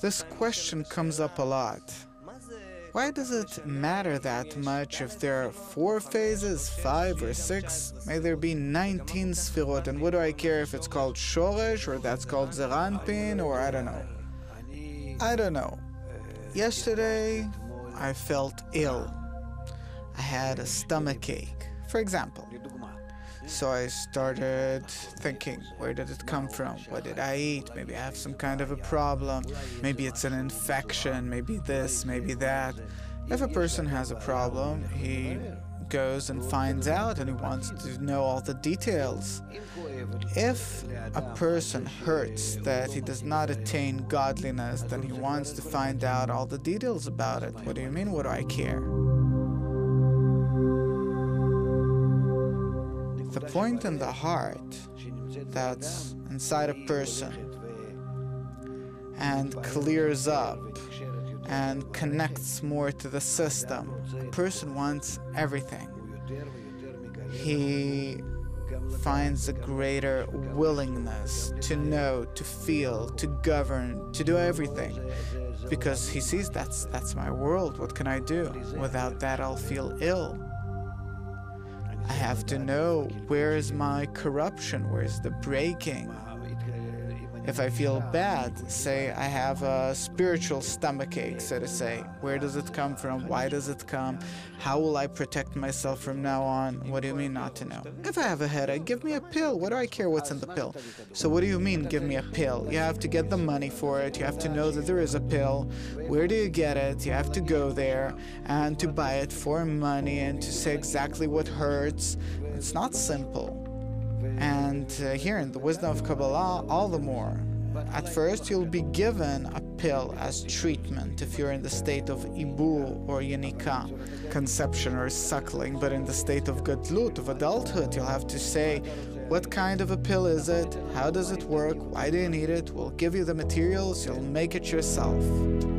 This question comes up a lot. Why does it matter that much if there are four phases, five or six? May there be 19 sfirot, and what do I care if it's called Shoresh or that's called Zeir Anpin or I don't know. I don't know. Yesterday, I felt ill. I had a stomach ache, for example. So I started thinking, where did it come from? What did I eat? Maybe I have some kind of a problem. Maybe it's an infection. Maybe this, maybe that. If a person has a problem, he goes and finds out and he wants to know all the details. If a person hurts that he does not attain godliness, then he wants to find out all the details about it. What do you mean, what do I care? The point in the heart that's inside a person and clears up and connects more to the system. A person wants everything. He finds a greater willingness to know, to feel, to govern, to do everything. Because he sees that's that's my world. What can I do? Without that I'll feel ill. I have to know where is my corruption, where is the breaking. If I feel bad, say I have a spiritual stomach ache, so to say, where does it come from? Why does it come? How will I protect myself from now on? What do you mean not to know? If I have a headache, give me a pill. What do I care what's in the pill? So, what do you mean, give me a pill? You have to get the money for it. You have to know that there is a pill. Where do you get it? You have to go there and to buy it for money and to say exactly what hurts. It's not simple. And uh, here in the wisdom of Kabbalah, all the more. At first, you'll be given a pill as treatment if you're in the state of ibur or yanika, conception or suckling, but in the state of gadlut, of adulthood, you'll have to say, what kind of a pill is it? How does it work? Why do you need it? We'll give you the materials, you'll make it yourself.